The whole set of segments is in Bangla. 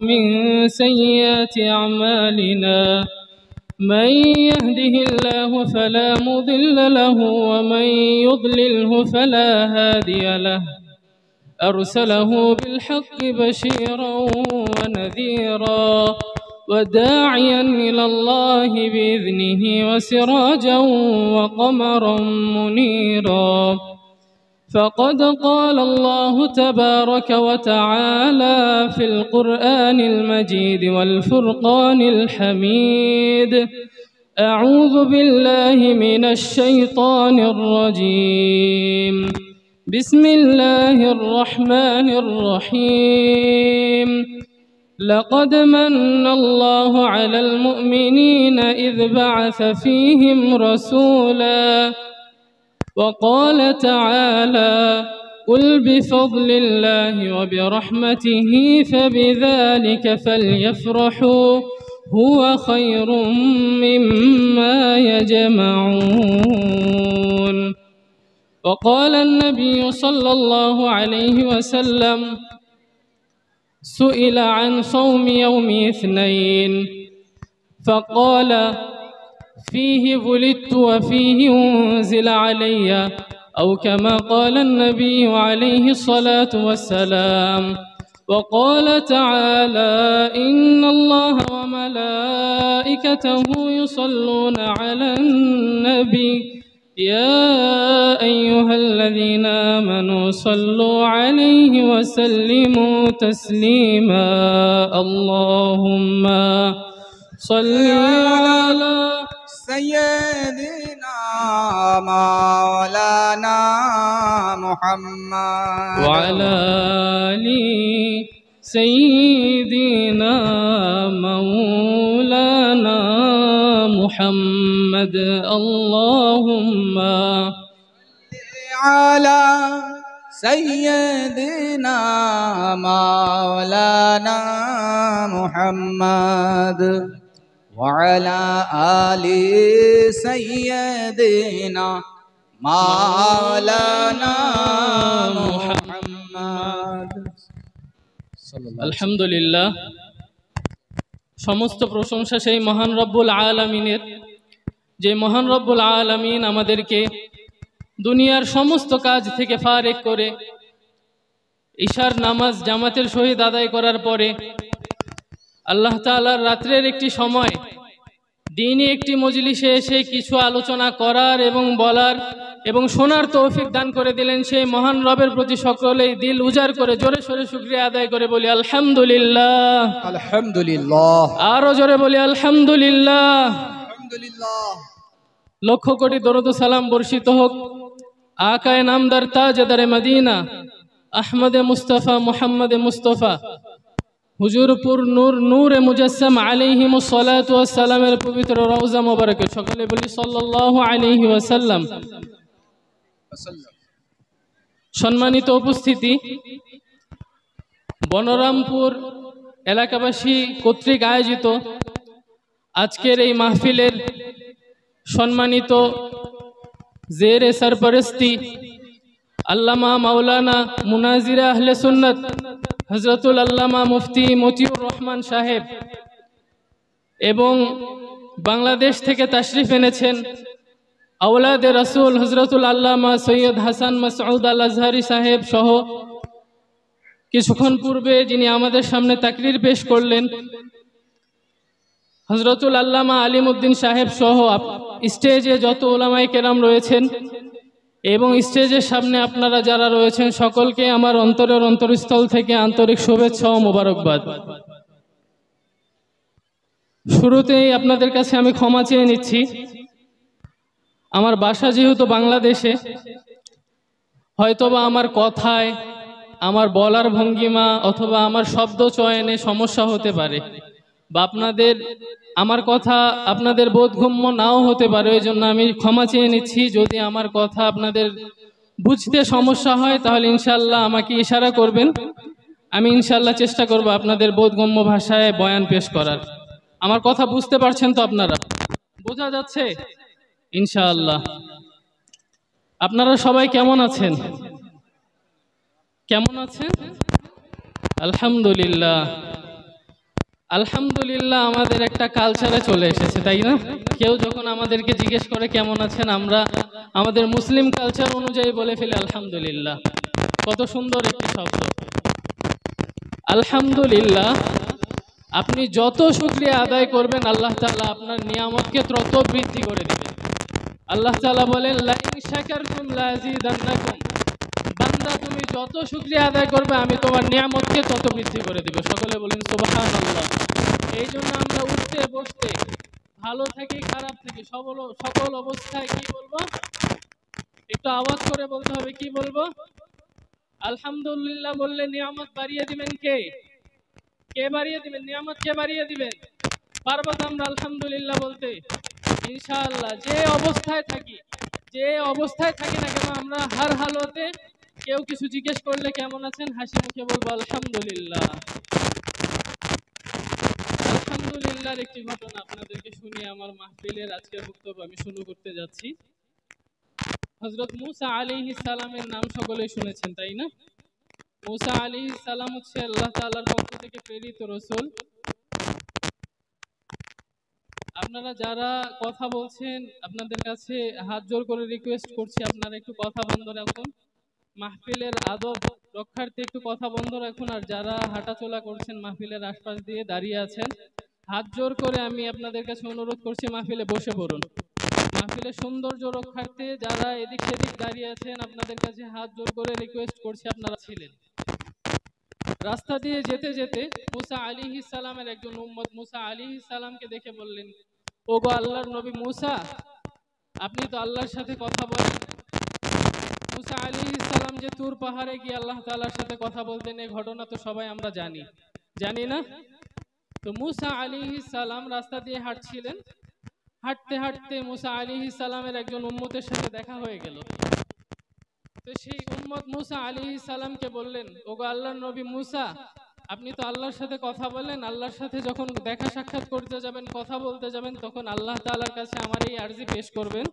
من سيئات أعمالنا. من يهده الله فلا مضل له ومن يضلله فلا هادي له. أرسله بالحق بشيرا ونذيرا وداعيا إلى الله بإذنه وسراجا وقمرا منيرا. فقد قال الله تبارك وتعالى في القرآن المجيد والفرقان الحميد. أعوذ بالله من الشيطان الرجيم. بسم الله الرحمن الرحيم. لقد من الله على المؤمنين إذ بعث فيهم رسولا وقال تعالى قل بفضل الله وبرحمته فبذلك فليفرحوا هو خير مما يجمعون. وقال النبي صلى الله عليه وسلم سئل عن صوم يوم اثنين فقال فيه ولدت وفيه أنزل علي أو كما قال النبي عليه الصلاة والسلام وقال تعالى إن الله وملائكته يصلون على النبي. يا أيها الذين آمنوا صلوا عليه وسلموا تسليما. اللهم صل على سيدنا مولانا محمد. وعلى آل سيدنا مولانا محمد. اللهم على سيدنا مولانا محمد. وعلى آل سيدنا مولانا محمد আলহামদুলিল্লাহ সমস্ত প্রশংসা সেই মহান রব্বুল আলমিনের যে মহান রব্বুল আলমিন আমাদেরকে দুনিয়ার সমস্ত কাজ থেকে ফারেক করে ঈশার নামাজ জামাতের সহিত আদায় করার পরে আল্লাহ তালার রাত্রের একটি সময় দিনই একটি মজলিসে এসে কিছু আলোচনা করার এবং বলার এবং শোনার তৌফিক দান করে দিলেন সেই মহান রবের প্রতি সকলেই দিল উজাড় করে জোরে সোরে শুক্রিয়া আদায় করে বলি আলহামদুলিল্লাহ। আলহামদুলিল্লাহ। আরও জোরে বলি আলহামদুলিল্লাহ। আলহামদুলিল্লাহ। লক্ষ কোটি দরদ সালাম বর্ষিত হোক। আকায় নামদার তাজদারে মদিনা আহমদে মুস্তফা মোহাম্মদে মুস্তফা হুজুরপুর নূর, নূরে মুজাসসাম আলাইহিম সালাতু সালামের পবিত্র রওজা মোবারকে সকলে বলি সাল্লাল্লাহু আলাইহি ওয়াসাল্লাম। সম্মানিত উপস্থিতি, বনরামপুর এলাকাবাসী কর্তৃক আয়োজিত আজকের এই মাহফিলের সম্মানিত জের সরপরস্তি আল্লামা মাওলানা মুনাজিরা আহলে সুন্নত হজরতুল আল্লামা মুফতি মতিউর রহমান সাহেব এবং বাংলাদেশ থেকে তাশরিফ এনেছেন আওলাদে রসুল হজরতুল আল্লামা সৈয়দ হাসান মাসউদ আল আজহারি সাহেব সহ। কিছুক্ষণ পূর্বে যিনি আমাদের সামনে তাকরির পেশ করলেন হজরতুল আল্লামা আলিম উদ্দিন সাহেব সহ স্টেজে যত ওলামাই কেরাম রয়েছেন এবং স্টেজের সামনে আপনারা যারা রয়েছেন সকলকে আমার অন্তরের অন্তরস্থল থেকে আন্তরিক শুভেচ্ছা ও মোবারকবাদ। শুরুতেই আপনাদের কাছে আমি ক্ষমা চেয়ে নিচ্ছি। আমার বাসা যেহেতু বাংলাদেশে, হয়তোবা আমার কথায়, আমার বলার ভঙ্গিমা অথবা আমার শব্দ চয়নে সমস্যা হতে পারে বা আপনাদের আমার কথা আপনাদের বোধগম্য নাও হতে পারে ওই জন্য আমি ক্ষমা চেয়ে নিচ্ছি। যদি আমার কথা আপনাদের বুঝতে সমস্যা হয়, তাহলে ইনশাল্লাহ আমাকে ইশারা করবেন। আমি ইনশাল্লাহ চেষ্টা করব আপনাদের বোধগম্য ভাষায় বয়ান পেশ করার। আমার কথা বুঝতে পারছেন তো আপনারা? বোঝা যাচ্ছে? ইনশাআল্লাহ। আপনারা সবাই কেমন আছেন? কেমন আছেন? আলহামদুলিল্লাহ। আলহামদুলিল্লাহ, আমাদের একটা কালচারে চলে এসেছে, তাই না? কেউ যখন আমাদেরকে জিজ্ঞেস করে কেমন আছেন, আমরা আমাদের মুসলিম কালচার অনুযায়ী বলে ফেলি আলহামদুলিল্লাহ। কত সুন্দর একটি শব্দ। আলহামদুলিল্লাহ, আপনি যত শুক্রিয়া আদায় করবেন, আল্লাহ তাআলা আপনার নিয়ামতকে তত বৃদ্ধি করে দিবেন। আল্লাহ তাআলা বলেন, লাইন শাকারতুম লাযিদান্নাকুম বান্দা তুমি যত শুক্রিয়া আদায় করবে, আমি তোমার নিয়ামতকে তত বৃদ্ধি করে দিব। সকলে বলেন, সুবহানাল্লাহ। এই জন্য আমরা উঠতে, বসতে, ভালো থাকি, খারাপ থাকি সকল সকল অবস্থায় কি বলব? একটু আওয়াজ করে বলতে হবে, কি বলব? আলহামদুলিল্লাহ বললে নিয়ামত বাড়িয়ে দিবেন কে? কে বাড়িয়ে দিবেন? নিয়ামত কে বাড়িয়ে দিবেন? পারব তো আমরা আলহামদুলিল্লাহ বলতে? ইনশাআল্লাহ, যে অবস্থায় থাকি, যে অবস্থায় থাকি না কেন, আমরা হার হালতে কেউ কিছু জিজ্ঞেস করলে কেমন আছেন? হাসি মুখে বলব, আলহামদুলিল্লাহ। আলহামদুলিল্লাহর একটি ঘটনা আপনাদেরকে শুনিয়ে আমার মাহফিলের আজকের বক্তব্য আমি শুরু করতে যাচ্ছি। হজরত মুসা আলাইহিস সালামের নাম সকলেই শুনেছেন, তাই না? মুসা আলাইহিস সালাম হচ্ছে আল্লাহ তাআলার পক্ষ থেকে প্রেরিত রসুল। আপনারা যারা কথা বলছেন, আপনাদের কাছে হাত জোর করে রিকোয়েস্ট করছি, আপনারা একটু কথা বন্ধ রাখুন। মাহফিলের আদব রক্ষার্থে একটু কথা বন্ধ রাখুন, আর যারা হাঁটাচলা করছেন মাহফিলের আশপাশ দিয়ে দাঁড়িয়ে আছেন, হাত জোর করে আমি আপনাদের কাছে অনুরোধ করছি মাহফিলে বসে পড়ুন। মাহফিলের সৌন্দর্য রক্ষার্থে যারা এদিক সেদিক দাঁড়িয়ে আছেন, আপনাদের কাছে হাত জোর করে রিকোয়েস্ট করছি আপনারা ছিলেন। রাস্তা দিয়ে যেতে যেতে মুসা আলী সালামের একজন উম্মত মুসা আলী সালামকে দেখে বললেন, ওগো আল্লাহর নবী মুসা, আপনি তো আল্লাহর সাথে কথা বলেন যে তুর পাহাড়ে গিয়ে আল্লাহ তাআলার সাথে কথা বলতেন এই ঘটনা তো সবাই আমরা জানি। জানি না? তো মুসা আলী সালাম রাস্তা দিয়ে হাঁটছিলেন। হাঁটতে হাঁটতে মুসা আলী সালামের একজন উম্মতের সাথে দেখা হয়ে গেল। তো সেই উম্মত মুসা আলী সালামকে বললেন, ওগো আল্লাহর নবী মুসা, আপনি তো আল্লাহর সাথে কথা বলেন আল্লাহর সাথে যখন দেখা সাক্ষাৎ করতে যাবেন, কথা বলতে যাবেন, তখন আল্লাহ তাআলার কাছে আমার এই আর্জি পেশ করবেন।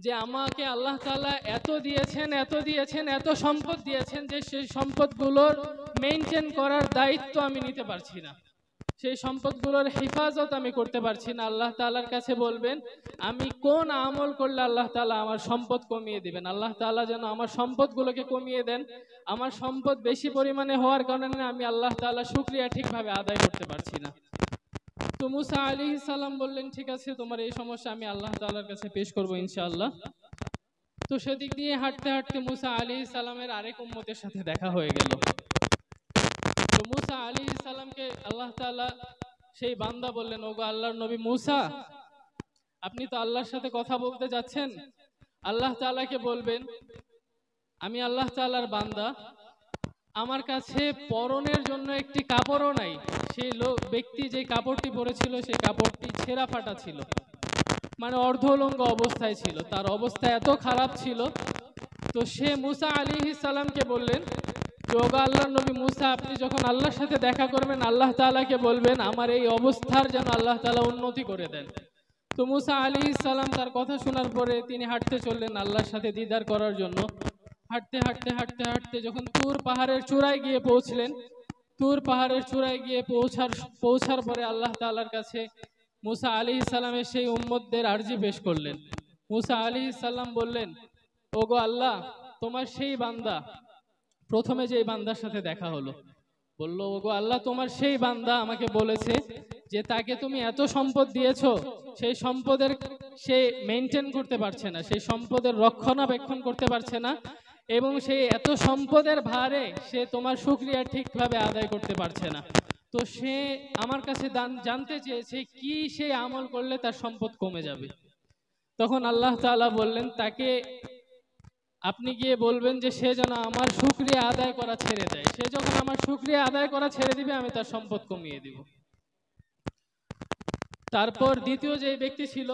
যে আমাকে আল্লাহ তাআলা এত দিয়েছেন এত দিয়েছেন, এত সম্পদ দিয়েছেন যে সেই সম্পদগুলোর মেনটেন করার দায়িত্ব আমি নিতে পারছি না। সেই সম্পদগুলোর হেফাজত আমি করতে পারছি না। আল্লাহ তাআলার কাছে বলবেন, আমি কোন আমল করলে আল্লাহ তালা আমার সম্পদ কমিয়ে দিবেন? আল্লাহ তাআলা যেন আমার সম্পদগুলোকে কমিয়ে দেন। আমার সম্পদ বেশি পরিমাণে হওয়ার কারণে আমি আল্লাহ তাআলা শুকরিয়া ঠিকভাবে আদায় করতে পারছি না। তো মুসা আলী সালাম বললেন, ঠিক আছে, তোমার এই সমস্যা আমি আল্লাহ তালার কাছে পেশ করব ইনশাআল্লাহ। তো সেদিক দিয়ে হাঁটতে হাঁটতে মুসা আলী সালামের আরেক উম্মতের সাথে দেখা হয়ে গেল। তো মুসা আলী সালামকে আল্লাহ তাআলা সেই বান্দা বললেন, ওগো আল্লাহর নবী মুসা, আপনি তো আল্লাহর সাথে কথা বলতে যাচ্ছেন। আল্লাহ তাআলাকে বলবেন, আমি আল্লাহ তাআলার বান্দা। আমার কাছে পরনের জন্য একটি কাপড়ও নাই। সেই লোক, ব্যক্তি যে কাপড়টি পরেছিল সেই কাপড়টি ছেঁড়া ফাটা ছিল। মানে অর্ধলঙ্গ অবস্থায় ছিল। তার অবস্থা এত খারাপ ছিল। তো সে মুসা আলী সালামকে বললেন যোগা আল্লাহ নবী মুসা, আপনি যখন আল্লাহর সাথে দেখা করবেন, আল্লাহ তাআলাকে বলবেন, আমার এই অবস্থার যেন আল্লাহ তালা উন্নতি করে দেন। তো মুসা আলী সালাম তার কথা শোনার পরে তিনি হাঁটতে চললেন আল্লাহর সাথে দিদার করার জন্য। হাঁটতে হাঁটতে হাঁটতে হাঁটতে যখন তুর পাহাড়ের চূড়ায় গিয়ে পৌঁছলেন তুর পাহাড়ের চূড়ায় গিয়ে পৌঁছার পৌঁছার পরে আল্লাহ তাআলার কাছে মুসা আলী সালামের সেই উম্মতদের আর্জি পেশ করলেন। মুসা আলী সাল্লাম বললেন, ওগো আল্লাহ, তোমার সেই বান্দা, প্রথমে যে বান্দার সাথে দেখা হলো। বলল, ওগো আল্লাহ, তোমার সেই বান্দা আমাকে বলেছে যে তাকে তুমি এত সম্পদ দিয়েছ, সেই সম্পদের সে মেনটেন করতে পারছে না, সেই সম্পদের রক্ষণাবেক্ষণ করতে পারছে না এবং সেই এত সম্পদের ভারে সে তোমার শুক্রিয়া ঠিকভাবে আদায় করতে পারছে না। তো সে আমার কাছে জানতে চেয়েছে কি সে আমল করলে তার সম্পদ কমে যাবে। তখন আল্লাহ তাআলা বললেন, তাকে আপনি গিয়ে বলবেন যে সে যেন আমার শুক্রিয়া আদায় করা ছেড়ে দেয়। সে যখন আমার শুক্রিয়া আদায় করা ছেড়ে দিবে, আমি তার সম্পদ কমিয়ে দিব। তারপর দ্বিতীয় যে ব্যক্তি ছিল,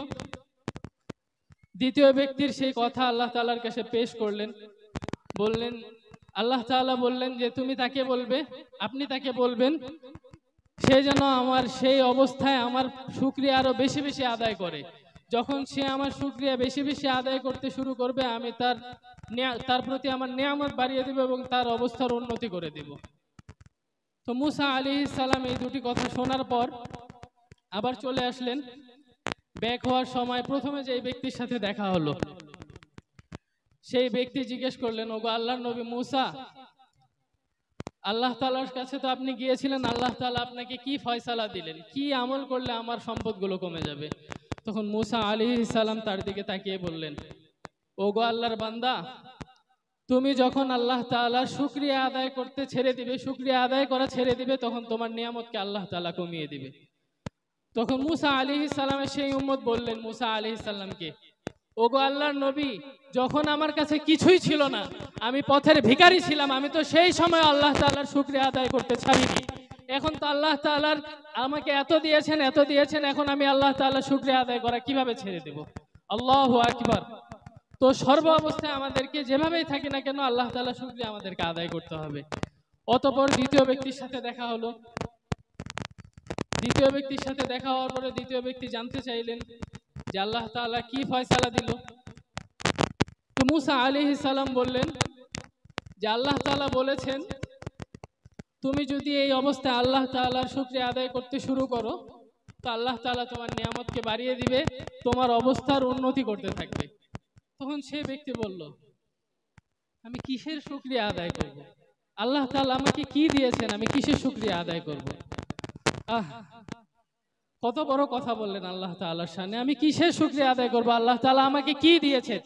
দ্বিতীয় ব্যক্তির সেই কথা আল্লাহ তালার কাছে পেশ করলেন। বললেন, আল্লাহ তাআলা বললেন যে তুমি তাকে বলবে, আপনি তাকে বলবেন, সে যেন আমার সেই অবস্থায় আমার শুক্রিয়া আরও বেশি বেশি আদায় করে। যখন সে আমার শুক্রিয়া বেশি বেশি আদায় করতে শুরু করবে, আমি তার তার প্রতি আমার নিয়ামত বাড়িয়ে দেব এবং তার অবস্থার উন্নতি করে দেব। তো মুসা আলী সালাম এই দুটি কথা শোনার পর আবার চলে আসলেন। ব্যাক হওয়ার সময় প্রথমে যে ব্যক্তির সাথে দেখা হলো। সেই ব্যক্তি জিজ্ঞেস করলেন, ওগো আল্লাহর নবী মুসা, আল্লাহ তালার কাছে তো আপনি গিয়েছিলেন, আল্লাহ তালা আপনাকে কি ফয়সালা দিলেন? কি আমল করলে আমার সম্পদগুলো কমে যাবে? তখন মুসা আলী সালাম তার দিকে তাকিয়ে বললেন, ওগো আল্লাহর বান্দা, তুমি যখন আল্লাহ তাআলার শুক্রিয়া আদায় করতে ছেড়ে দিবে, শুক্রিয়া আদায় করা ছেড়ে দিবে, তখন তোমার নিয়ামতকে আল্লাহ তালা কমিয়ে দিবে। তখন মুসা আলী সালামের সেই উম্মত বললেন, মুসা আলী সাল্লামকে ওগো আল্লাহর নবী, যখন আমার কাছে কিছুই ছিল না, আমি পথের ভিখারি ছিলাম, আমি তো সেই সময় আল্লাহ তাআলার শুক্রিয়া আদায় করতে ছাড়িনি এখন তো আল্লাহ তাআলার আমাকে এত দিয়েছেন এত দিয়েছেন, এখন আমি আল্লাহ তাআলার শুক্রিয়া আদায় করা কীভাবে ছেড়ে দেব? আল্লাহ আকবার। তো সর্ব অবস্থায় আমাদেরকে যেভাবেই থাকি না কেন, আল্লাহ তাআলা শুক্রিয়া আমাদেরকে আদায় করতে হবে। অতপর দ্বিতীয় ব্যক্তির সাথে দেখা হলো। দ্বিতীয় ব্যক্তির সাথে দেখা হওয়ার পরে দ্বিতীয় ব্যক্তি জানতে চাইলেন যে আল্লাহ তাআলা কি ফয়সালা দিল? তো মুসা আলী সালাম বললেন, যে আল্লাহ তাআলা বলেছেন, তুমি যদি এই অবস্থায় আল্লাহ তাআলার শুকরিয়া আদায় করতে শুরু করো, তো আল্লাহ তাআলা তোমার নিয়ামতকে বাড়িয়ে দিবে, তোমার অবস্থার উন্নতি করতে থাকবে। তখন সে ব্যক্তি বলল, আমি কিসের শুকরিয়া আদায় করব? আল্লাহ তাআলা আমাকে কি দিয়েছেন, আমি কিসের শুকরিয়া আদায় করব? আহ কত বড় কথা বললেন আল্লাহ তাআলার সামনে। আমি কিসের শুকরিয়া আদায় করব? আল্লাহ তাআলা আমাকে কি দিয়েছেন?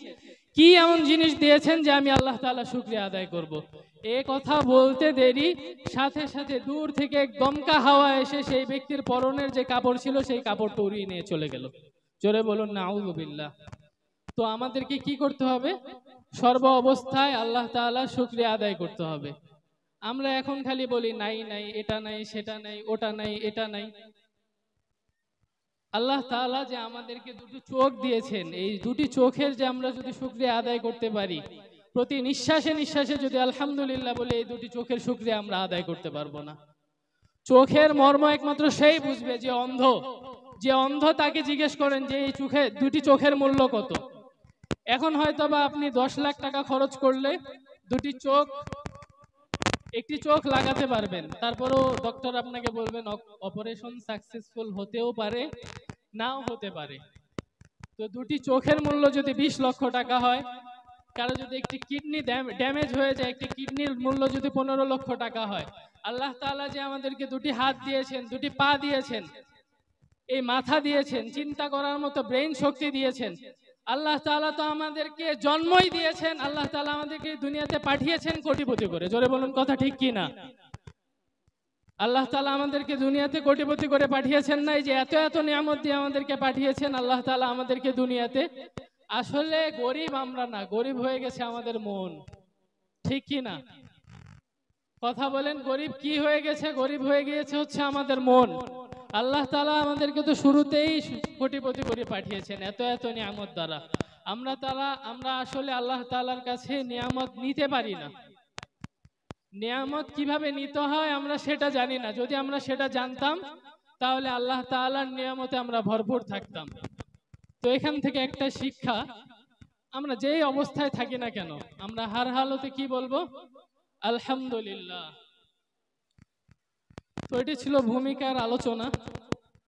কি এমন জিনিস দিয়েছেন যে আমি আল্লাহ তাআলা শুকরিয়া আদায় করব? এ কথা বলতে দেরি, সাথে সাথে দূর থেকে দমকা হাওয়া এসে সেই ব্যক্তির পরনের যে কাপড় ছিল, সেই কাপড়টা উড়িয়ে নিয়ে চলে গেল। জোরে বলুন, নাউজুবিল্লাহ। তো আমাদেরকে কি করতে হবে? সর্ব অবস্থায় আল্লাহ তাআলা শুকরিয়া আদায় করতে হবে। আমরা এখন খালি বলি, নাই নাই, এটা নাই, সেটা নাই, ওটা নাই, এটা নাই। আল্লাহ তাআলা যে আমাদেরকে দুটো চোখ দিয়েছেন, এই দুটি চোখের যে আমরা যদি শুকরিয়া আদায় করতে পারি, প্রতি নিঃশ্বাসে নিঃশ্বাসে যদি আলহামদুলিল্লাহ বলে এই দুটি চোখের শুকরিয়া আমরা আদায় করতে পারব না। চোখের মর্ম একমাত্র সেই বুঝবে যে অন্ধ যে অন্ধ তাকে জিজ্ঞেস করেন যে এই চোখে, দুটি চোখের মূল্য কত? এখন হয়তো বা আপনি দশ লাখ টাকা খরচ করলে দুটি চোখ একটি চোখ লাগাতে পারবেন। তারপরেও ডক্টর আপনাকে বলবেন অপারেশন সাকসেসফুল হতেও পারে, নাও হতে পারে। তো দুটি চোখের মূল্য যদি বিশ লক্ষ টাকা হয়, কারও যদি একটি কিডনি ড্যামেজ হয়ে যায়, একটি কিডনির মূল্য যদি পনেরো লক্ষ টাকা হয়, আল্লাহ তাআলা যে আমাদেরকে দুটি হাত দিয়েছেন, দুটি পা দিয়েছেন, এই মাথা দিয়েছেন, চিন্তা করার মতো ব্রেন শক্তি দিয়েছেন আল্লাহ তাআলা তো আমাদেরকে জন্মই দিয়েছেন, আল্লাহ তালা আমাদেরকে দুনিয়াতে পাঠিয়েছেন কোটিপতি করে। জোরে বলুন, কথা ঠিক কি না আল্লাহ তালা আমাদেরকে দুনিয়াতে কোটিপতি করে পাঠিয়েছেন না যে এত এত নিয়ামত দিয়ে আমাদেরকে পাঠিয়েছেন, আল্লাহ তাআলা আমাদেরকে দুনিয়াতে। আসলে গরিব আমরা না, গরিব হয়ে গেছে আমাদের মন। ঠিক কি না কথা বলেন, গরিব কি হয়ে গেছে? গরিব হয়ে গিয়েছে হচ্ছে আমাদের মন। আল্লাহ তালা আমাদেরকে তো শুরুতেই কোটিপতি করে পাঠিয়েছেন, এত এত নিয়ামত দ্বারা। আমরা তারা, আমরা আসলে আল্লাহ তালার কাছে নিয়ামত নিতে পারি না। নিয়ামত কীভাবে নিতে হয় আমরা সেটা জানি না। যদি আমরা সেটা জানতাম, তাহলে আল্লাহ তালার নিয়ামতে আমরা ভরপুর থাকতাম। তো এখান থেকে একটা শিক্ষা, আমরা যেই অবস্থায় থাকি না কেন, আমরা হার হালতে কি বলব? আলহামদুলিল্লাহ। তো এটি ছিল ভূমিকার আলোচনা।